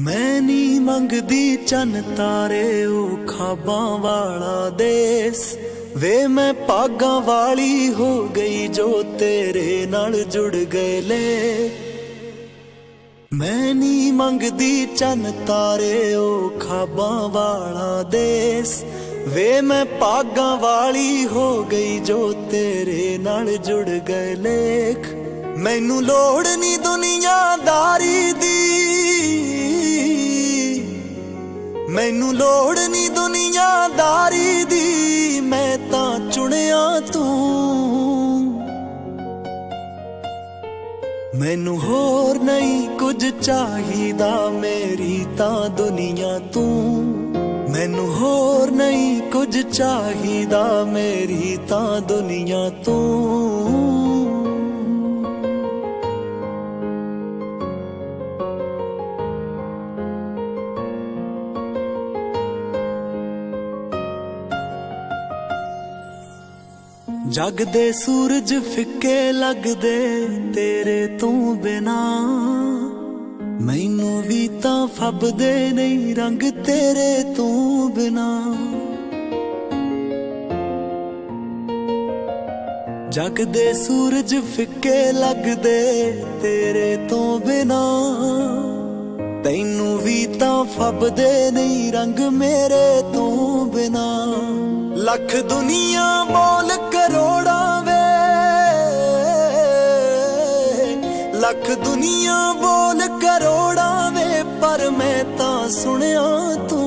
ਮੈਂ ਨਹੀਂ ਮੰਗਦੀ ਚੰਨ ਤਾਰੇ ਉਹ ਖਾਬਾਂ ਵਾਲਾ ਦੇਸ। ਵੇ ਮੈਂ ਪਾਗਾਂ ਵਾਲੀ ਹੋ ਗਈ ਜੋ ਤੇਰੇ ਨਾਲ ਜੁੜ ਗਏ ਲੈ ਮੈਂ ਨਹੀਂ ਮੰਗਦੀ ਚੰਨ ਤਾਰੇ ਉਹ ਖਾਬਾਂ ਵਾਲਾ ਦੇਸ। ਵੇ ਮੈਂ ਪਾਗਾਂ ਵਾਲੀ ਹੋ ਗਈ ਜੋ ਤੇਰੇ ਨਾਲ ਜੁੜ ਗਏ ਲੇਖ। ਮੈਨੂੰ ਲੋੜ ਨਹੀਂ ਦੁਨੀਆਦਾਰੀ ਦੀ। ਮੈਨੂੰ ਲੋੜ ਨਹੀਂ ਦੁਨੀਆਦਾਰੀ ਦੀ, ਮੈਂ ਤਾਂ ਚੁਣਿਆ ਤੂੰ। ਮੈਨੂੰ ਹੋਰ ਨਹੀਂ ਕੁਝ ਚਾਹੀਦਾ, ਮੇਰੀ ਤਾਂ ਦੁਨੀਆ ਤੂੰ। ਮੈਨੂੰ ਹੋਰ ਨਹੀਂ ਕੁਝ ਚਾਹੀਦਾ, ਮੇਰੀ ਤਾਂ ਦੁਨੀਆ ਤੂੰ। ਜਗ ਦੇ ਸੂਰਜ ਫਿੱਕੇ ਲੱਗਦੇ ਤੇਰੇ ਤੂੰ ਬਿਨਾ। ਮੈਨੂੰ ਵੀ ਤਾਂ ਫੱਬਦੇ ਨਹੀਂ ਰੰਗ ਤੇਰੇ ਤੂੰ ਬਿਨਾ। ਜਗ ਦੇ ਸੂਰਜ ਫਿੱਕੇ ਲੱਗਦੇ ਤੇਰੇ ਤੋਂ ਬਿਨਾ। ਤੈਨੂੰ ਵੀ ਤਾਂ ਫੱਬਦੇ ਨਹੀਂ ਰੰਗ ਮੇਰੇ ਤੂੰ ਬਿਨਾ। ਲੱਖ ਦੁਨੀਆ ਲੱਖ ਦੁਨੀਆ ਬੋਲ ਕਰੋੜਾਂ ਵੇ ਪਰ ਮੈਂ ਤਾਂ ਸੁਣਿਆ ਤੂੰ